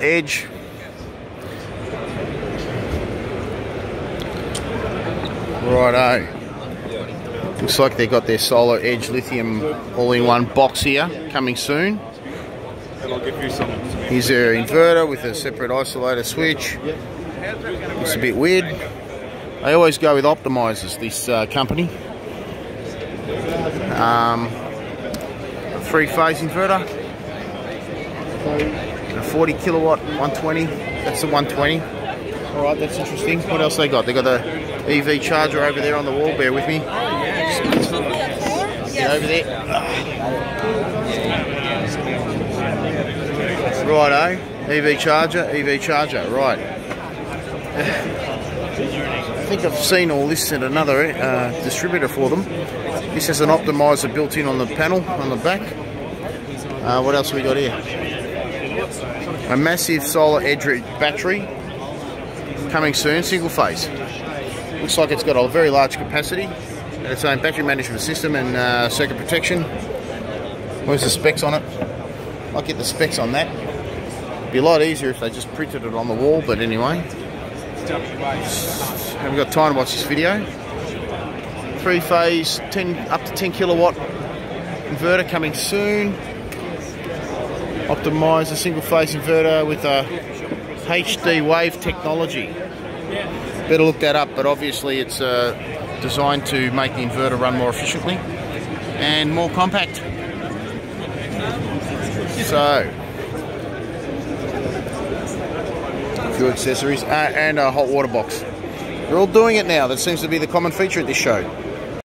Edge. Righto. Looks like they've got their Solar Edge lithium all-in-one box here, coming soon. Here's their inverter with a separate isolator switch. It's a bit weird. They always go with optimizers, this uh, company. Um, three-phase inverter. A 40 kilowatt 120. That's the 120. All right, that's interesting. What else they got? They got the EV charger over there on the wall. Bear with me. Get over there. Righto. EV charger, EV charger. Right. I think I've seen all this at another uh, distributor for them. This has an optimizer built in on the panel on the back. Uh, what else have we got here? A massive solar edge battery coming soon, single phase. Looks like it's got a very large capacity and its own battery management system and uh, circuit protection. Where's the specs on it? I'll get the specs on that. It'd be a lot easier if they just printed it on the wall, but anyway. Haven't got time to watch this video. Three phase, 10 up to 10 kilowatt inverter coming soon. Optimizer single phase inverter with a HD wave technology. Better look that up, but obviously it's uh, designed to make the inverter run more efficiently and more compact. So, a few accessories uh, and a hot water box. They're all doing it now. That seems to be the common feature at this show.